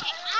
Okay,